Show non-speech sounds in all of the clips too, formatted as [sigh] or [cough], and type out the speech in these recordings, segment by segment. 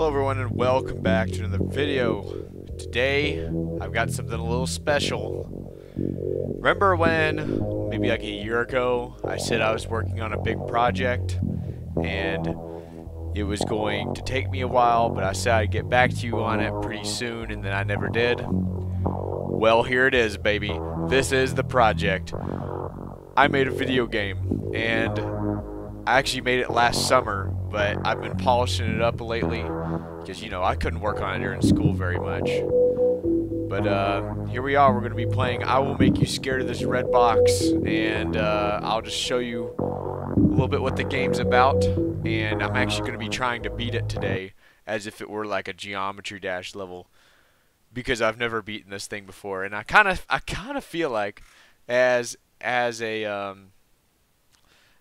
Hello everyone and welcome back to another video. Today, I've got something a little special. Remember when, maybe like a year ago, I said I was working on a big project and it was going to take me a while, but I said I'd get back to you on it pretty soon and then I never did? Well, here it is, baby. This is the project. I made a video game and I actually made it last summer, but I've been polishing it up lately because, you know, I couldn't work on it during school very much. But uh, here we are. We're going to be playing I Will Make You Scared of This Red Box, and uh, I'll just show you a little bit what the game's about, and I'm actually going to be trying to beat it today as if it were like a Geometry Dash level because I've never beaten this thing before, and I kind of I kind of feel like as as a um,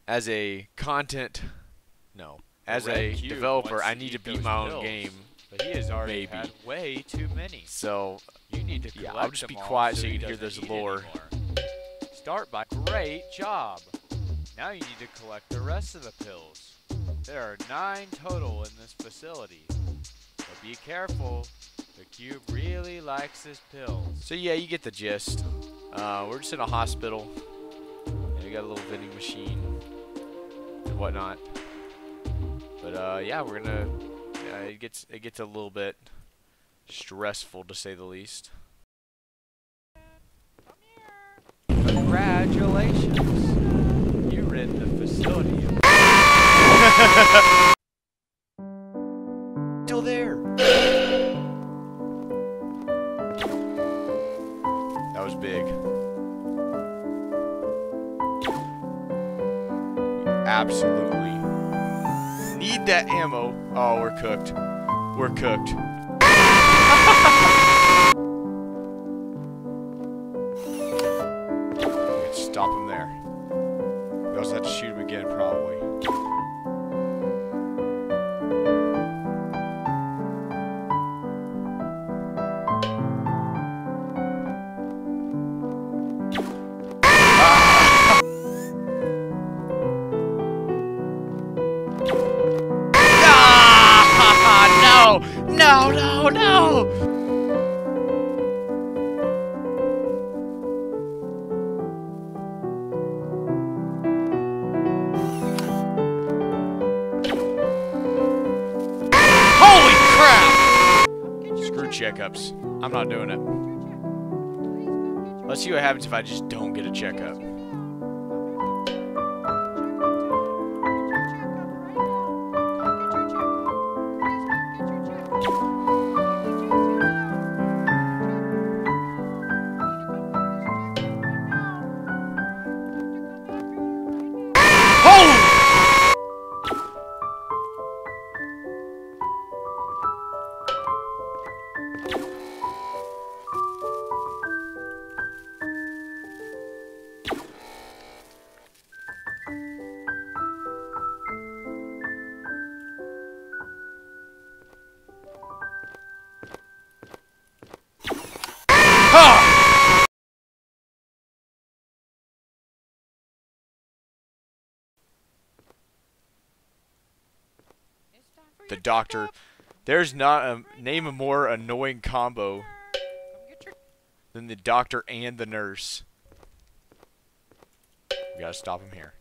as a content no as a Red Cube developer I need to beat my own game But he has already Maybe. had way too many. so You need to Yeah, I'll just be quiet so he you can hear this lore. anymore. Start by great job. Now you need to collect the rest of the pills. There are nine total in this facility. But be careful. The cube really likes his pills. so yeah you get the gist uh, we're just in a hospital and we got a little vending machine whatnot. But uh, yeah we're gonna uh, it gets it gets a little bit stressful to say the least. Congratulations. You rid the facility [laughs] still there. That was big absolutely. Need that ammo. Oh we're cooked. We're cooked. [laughs] Stop him there. We also have to shoot him again probably no! No, no, no! Holy crap! Screw checkups. I'm not doing it. Let's see what happens if I just don't get a checkup. The doctor. There's not a name a more annoying combo than the doctor and the nurse. We gotta stop him here.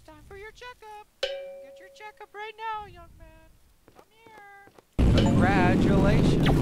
It's time for your checkup. Get your checkup right now, young man. Come here. Congratulations.